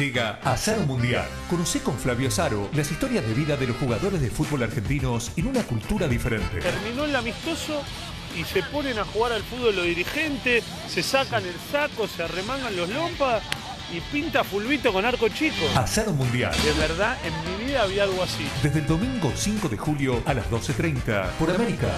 Llega a Azaro Mundial. Conoce con Flavio Azaro las historias de vida de los jugadores de fútbol argentinos en una cultura diferente. Terminó el amistoso y se ponen a jugar al fútbol los dirigentes, se sacan el saco, se arremangan los lompas y pinta fulvito con arco chico. Azaro Mundial. De verdad, en mi vida había algo así. Desde el domingo 5 de julio a las 12.30 por América.